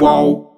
whoa.